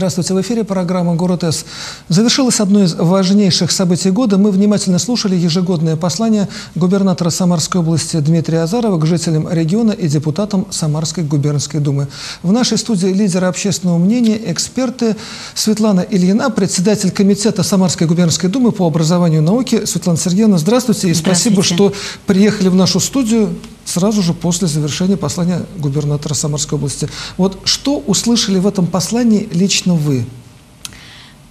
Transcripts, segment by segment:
Здравствуйте, в эфире программа «Город С». Завершилось одно из важнейших событий года. Мы внимательно слушали ежегодное послание губернатора Самарской области Дмитрия Азарова к жителям региона и депутатам Самарской губернской думы. В нашей студии лидеры общественного мнения, эксперты Светлана Ильина, председатель комитета Самарской губернской думы по образованию и науке. Светлана Сергеевна, здравствуйте и здравствуйте. спасибо, что приехали в нашу студию сразу же после завершения послания губернатора Самарской области. Вот что услышали в этом послании лично вы?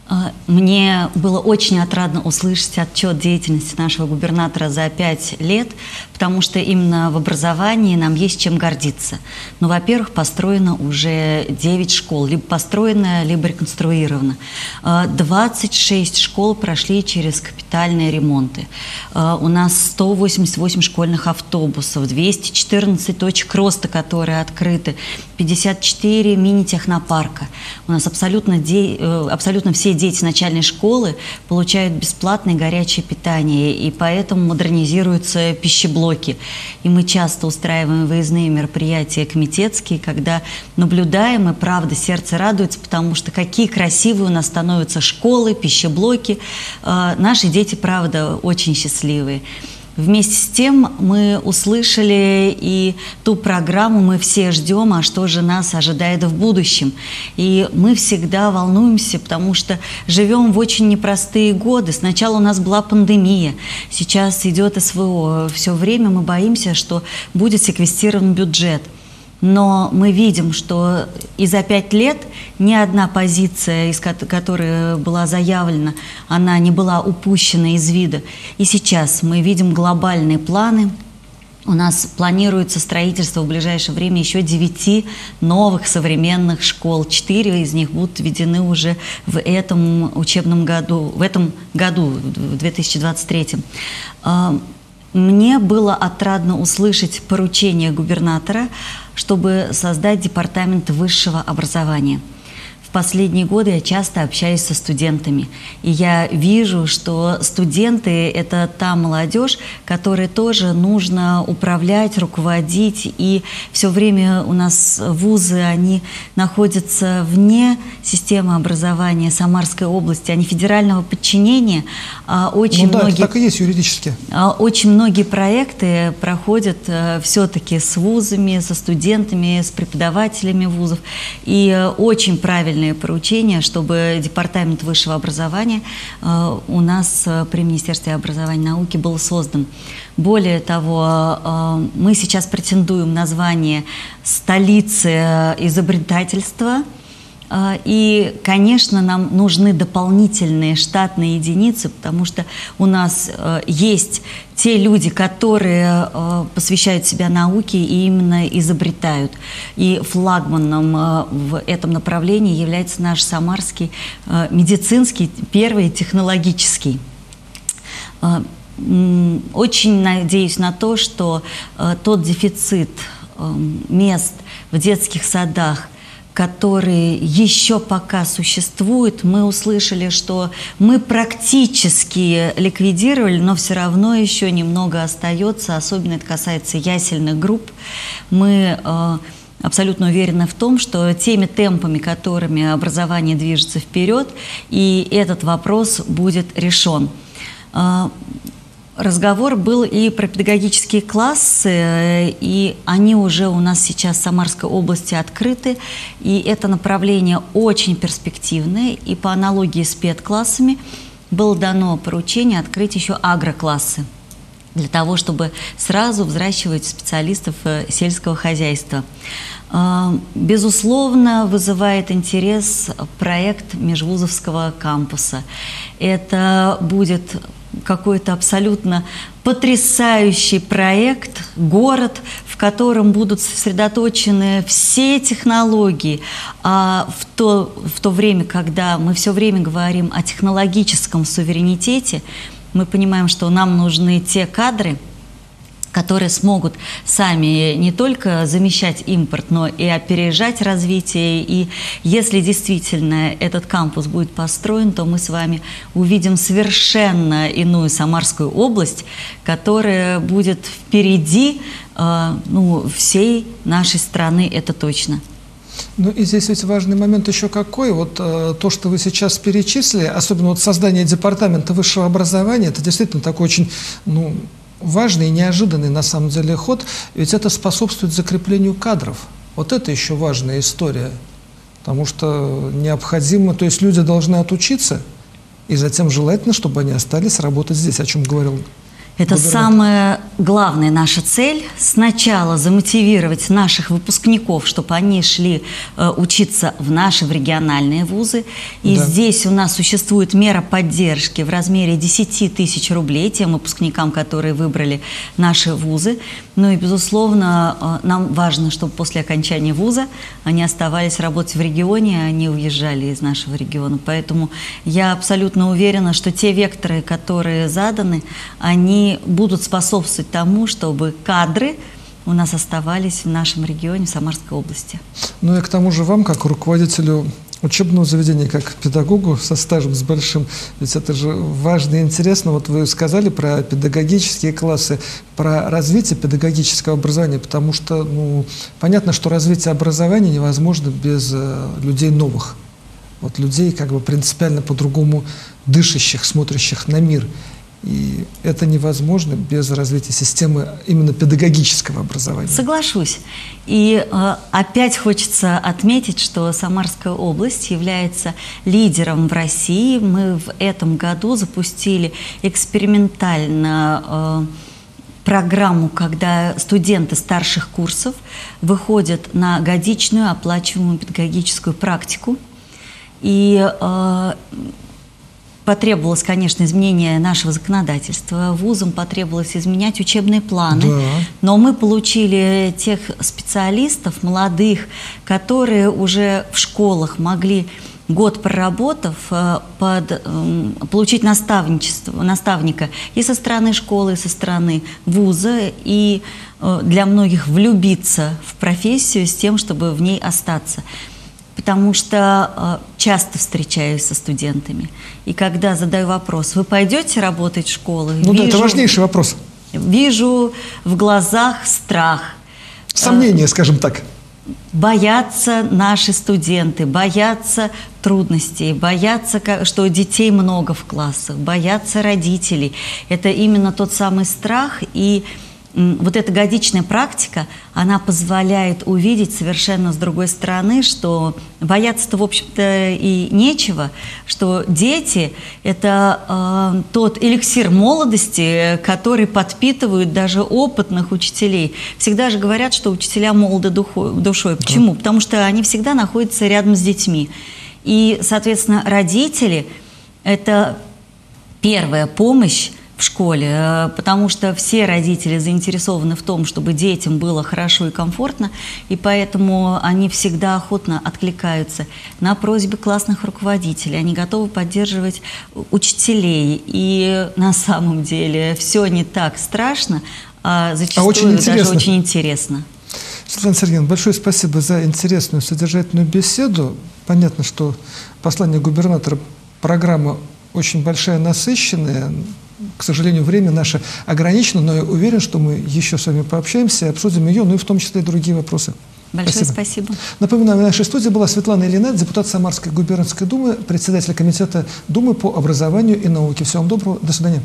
А, мне было очень отрадно услышать отчет деятельности нашего губернатора за пять лет, потому что именно в образовании нам есть чем гордиться. Ну, во-первых, построено уже 9 школ, либо построено, либо реконструировано. 26 а, школ прошли через капитальные ремонты. А, у нас 188 школьных автобусов, 214 точек роста, которые открыты, 54 мини-технопарка. У нас абсолютно, де... Э, абсолютно все дети начальной школы получают бесплатное горячее питание, и поэтому модернизируются пищеблоки. И мы часто устраиваем выездные мероприятия комитетские, когда наблюдаем, и правда сердце радуется, потому что какие красивые у нас становятся школы, пищеблоки. Э, наши дети, правда, очень счастливые. Вместе с тем мы услышали и ту программу мы все ждем, а что же нас ожидает в будущем. И мы всегда волнуемся, потому что живем в очень непростые годы. Сначала у нас была пандемия, сейчас идет СВО. Все время мы боимся, что будет секвестирован бюджет – но мы видим, что и за пять лет ни одна позиция, из которой была заявлена, она не была упущена из вида. И сейчас мы видим глобальные планы. У нас планируется строительство в ближайшее время еще девяти новых современных школ. Четыре из них будут введены уже в этом учебном году, в этом году, в 2023. Мне было отрадно услышать поручение губернатора, чтобы создать департамент высшего образования – в последние годы я часто общаюсь со студентами, и я вижу, что студенты – это та молодежь, которой тоже нужно управлять, руководить, и все время у нас вузы, они находятся вне системы образования Самарской области, они федерального подчинения. А очень ну да, многие, это так и есть юридически. А очень многие проекты проходят э, все-таки с вузами, со студентами, с преподавателями вузов, и э, очень правильно правильное поручение, чтобы Департамент высшего образования э, у нас э, при Министерстве образования и науки был создан. Более того, э, мы сейчас претендуем на звание столицы изобретательства – и, конечно, нам нужны дополнительные штатные единицы, потому что у нас э, есть те люди, которые э, посвящают себя науке и именно изобретают. И флагманом э, в этом направлении является наш самарский медицинский, первый технологический. Очень надеюсь на то, что тот дефицит мест в детских садах – которые еще пока существуют, мы услышали, что мы практически ликвидировали, но все равно еще немного остается, особенно это касается ясельных групп. Мы э, абсолютно уверены в том, что теми темпами, которыми образование движется вперед, и этот вопрос будет решен. Э, Разговор был и про педагогические классы, и они уже у нас сейчас в Самарской области открыты, и это направление очень перспективное, и по аналогии с педклассами было дано поручение открыть еще агроклассы для того, чтобы сразу взращивать специалистов э, сельского хозяйства. Э, безусловно, вызывает интерес проект межвузовского кампуса. Это будет какой-то абсолютно потрясающий проект, город, в котором будут сосредоточены все технологии. А в то, в то время, когда мы все время говорим о технологическом суверенитете, мы понимаем, что нам нужны те кадры – которые смогут сами не только замещать импорт, но и опережать развитие. И если действительно этот кампус будет построен, то мы с вами увидим совершенно иную Самарскую область, которая будет впереди э, ну, всей нашей страны, это точно. Ну и здесь ведь важный момент еще какой. Вот э, то, что вы сейчас перечислили, особенно вот создание департамента высшего образования, это действительно такой очень ну, важный и неожиданный на самом деле ход, ведь это способствует закреплению кадров. Вот это еще важная история. Потому что необходимо, то есть люди должны отучиться, и затем желательно, чтобы они остались работать здесь, о чем говорил это самая главная наша цель. Сначала замотивировать наших выпускников, чтобы они шли э, учиться в наши в региональные вузы. И да. здесь у нас существует мера поддержки в размере 10 тысяч рублей тем выпускникам, которые выбрали наши вузы. Ну и, безусловно, э, нам важно, чтобы после окончания вуза они оставались работать в регионе, а не уезжали из нашего региона. Поэтому я абсолютно уверена, что те векторы, которые заданы, они будут способствовать тому, чтобы кадры у нас оставались в нашем регионе, в Самарской области. Ну и к тому же вам, как руководителю учебного заведения, как педагогу со стажем, с большим, ведь это же важно и интересно. Вот вы сказали про педагогические классы, про развитие педагогического образования, потому что, ну, понятно, что развитие образования невозможно без э, людей новых. Вот людей как бы принципиально по-другому дышащих, смотрящих на мир. И это невозможно без развития системы именно педагогического образования. Соглашусь. И э, опять хочется отметить, что Самарская область является лидером в России. Мы в этом году запустили экспериментально э, программу, когда студенты старших курсов выходят на годичную оплачиваемую педагогическую практику. И э, потребовалось, конечно, изменение нашего законодательства. Вузам потребовалось изменять учебные планы. Да. Но мы получили тех специалистов, молодых, которые уже в школах могли год проработав, э, под, эм, получить наставничество, наставника и со стороны школы, и со стороны вуза, и э, для многих влюбиться в профессию с тем, чтобы в ней остаться потому что э, часто встречаюсь со студентами. И когда задаю вопрос, вы пойдете работать в школу? Ну вижу, да, это важнейший вопрос. Вижу в глазах страх. Сомнения, э, скажем так. Боятся наши студенты, боятся трудностей, боятся, что детей много в классах, боятся родителей. Это именно тот самый страх и вот эта годичная практика, она позволяет увидеть совершенно с другой стороны, что бояться-то, в общем-то, и нечего, что дети – это э, тот эликсир молодости, который подпитывают даже опытных учителей. Всегда же говорят, что учителя молоды душой. Почему? Потому что они всегда находятся рядом с детьми. И, соответственно, родители – это первая помощь в школе, э, потому что все родители заинтересованы в том, чтобы детям было хорошо и комфортно, и поэтому они всегда охотно откликаются на просьбы классных руководителей, они готовы поддерживать учителей, и на самом деле все не так страшно, а зачастую а очень даже очень интересно. Светлана Сергеевна, большое спасибо за интересную содержательную беседу. Понятно, что послание губернатора программа очень большая, насыщенная к сожалению, время наше ограничено, но я уверен, что мы еще с вами пообщаемся и обсудим ее, ну и в том числе и другие вопросы. Большое спасибо. спасибо. Напоминаю, в нашей студии была Светлана Ильина, депутат Самарской губернской думы, председатель комитета Думы по образованию и науке. Всего вам доброго. До свидания.